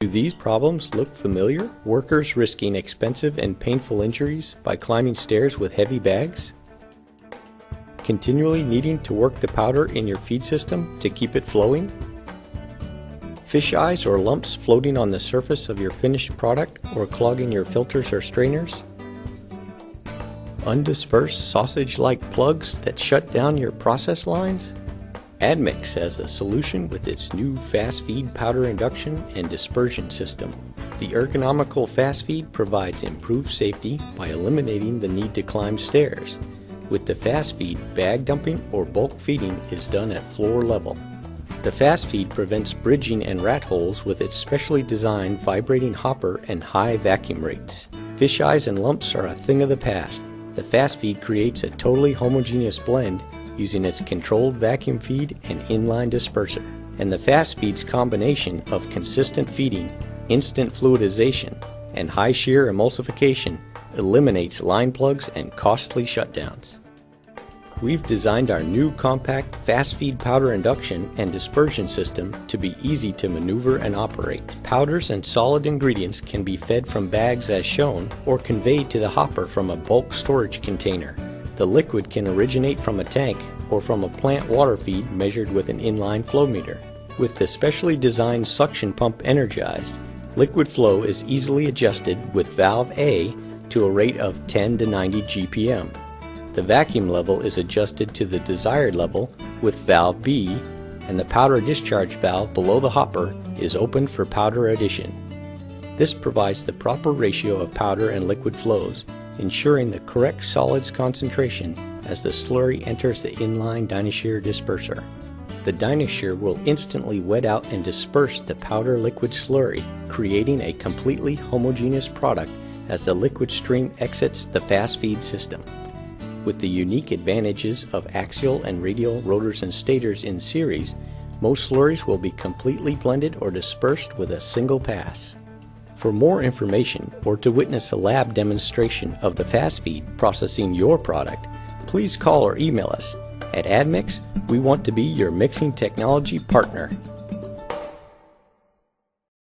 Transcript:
Do these problems look familiar? Workers risking expensive and painful injuries by climbing stairs with heavy bags? Continually needing to work the powder in your feed system to keep it flowing? Fish eyes or lumps floating on the surface of your finished product or clogging your filters or strainers? Undispersed sausage-like plugs that shut down your process lines? Admix has a solution with its new Fastfeed powder induction and dispersion system. The ergonomical Fastfeed provides improved safety by eliminating the need to climb stairs. With the Fastfeed, bag dumping or bulk feeding is done at floor level. The Fastfeed prevents bridging and rat holes with its specially designed vibrating hopper and high vacuum rates. Fish eyes and lumps are a thing of the past. The Fastfeed creates a totally homogeneous blend using its controlled vacuum feed and inline disperser. And the Fastfeed's combination of consistent feeding, instant fluidization, and high shear emulsification eliminates line plugs and costly shutdowns. We've designed our new compact Fastfeed powder induction and dispersion system to be easy to maneuver and operate. Powders and solid ingredients can be fed from bags as shown or conveyed to the hopper from a bulk storage container. The liquid can originate from a tank or from a plant water feed measured with an inline flow meter. With the specially designed suction pump energized, liquid flow is easily adjusted with valve A to a rate of 10 to 90 GPM. The vacuum level is adjusted to the desired level with valve B and the powder discharge valve below the hopper is opened for powder addition. This provides the proper ratio of powder and liquid flows ensuring the correct solids concentration as the slurry enters the inline Dynashear disperser. The Dynashear will instantly wet out and disperse the powder liquid slurry, creating a completely homogeneous product as the liquid stream exits the Fastfeed system. With the unique advantages of axial and radial rotors and stators in series, most slurries will be completely blended or dispersed with a single pass. For more information or to witness a lab demonstration of the Fastfeed processing your product, please call or email us. At Admix, we want to be your mixing technology partner.